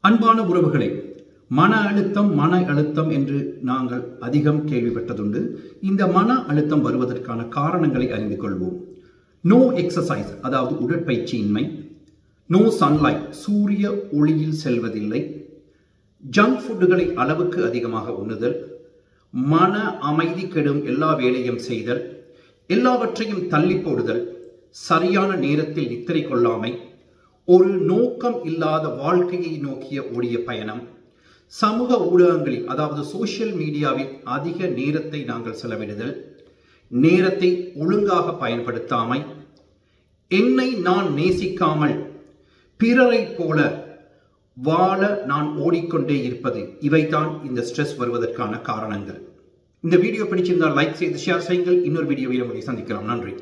அன்பான உறவுகளை மன அழுத்தம் மன அழுத்தம் என்று நாங்கள் அதிகம் கேள்விப்பட்டதுண்டு. இந்த மன அழுத்தம் வருவதற்கான காரணங்களை அறிந்து கொள்வோம். நோ எக்ஸசைஸ் அதாவது உடற்பயிற்சியின்மை நோ சன்லைட் சூரிய ஒளியில் செல்வதில்லை. ஜங்க் ஃபுட்டுகளை அளவுக்கு அதிகமாக உண்ணுதல். மன அமைதி கெடும் எல்லா வேலையும் செய்தல். எல்லாவற்றையும் தள்ளி போடுதல். சரியான நேரத்தில் நித்திரை கொள்ளாமை. ஒரு நோக்கம் இல்லாத வாழ்க்கையை நோக்கிய ஓடிய பயணம். சமூக ஊடகங்களில் அதாவது சோசியல் மீடியாவில் அதிக நேரத்தை நாங்கள் செலவிடுதல் நேரத்தை ஒழுங்காக பயன்படுத்தாமை என்னை நான் நேசிக்காமல் பிறரை போல வாழ நான் ஓடிக்கொண்டே இருப்பது இவைதான் இந்த ஸ்ட்ரெஸ் வருவதற்கான காரணங்கள். இந்த வீடியோ பிடிச்சிருந்தால் லைக் செய்து ஷேர் செய்யுங்கள். இன்னொரு வீடியோவில் உங்களை சந்திக்கலாம். நன்றி.